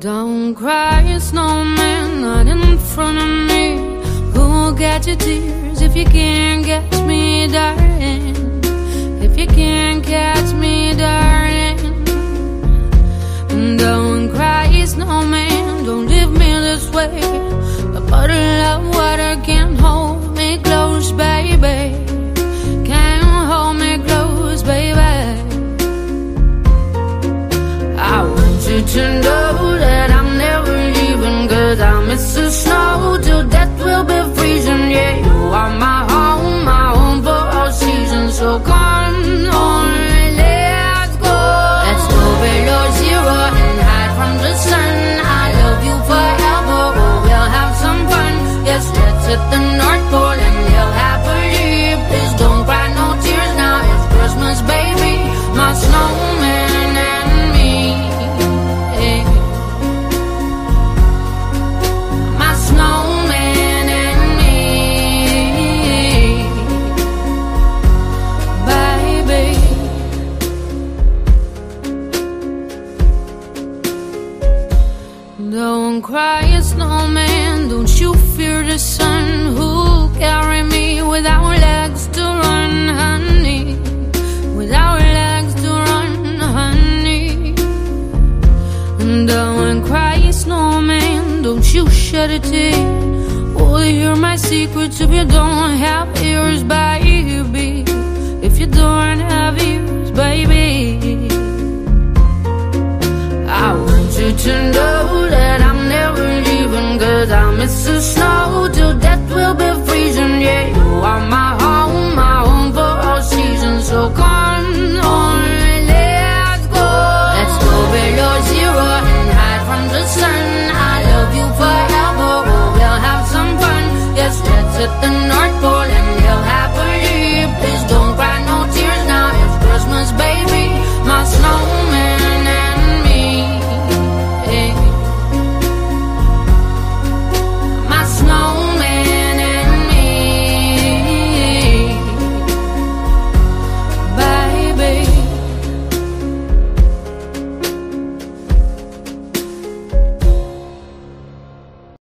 Don't cry, snowman, not in front of me. Who'll get your tears if you can't get me dying? Don't cry, a snowman. Don't you fear the sun who'll carry me without legs to run, honey. Without legs to run, honey. Don't cry, a snowman. Don't you shed a tear. Will you hear my secrets if you don't have ears? By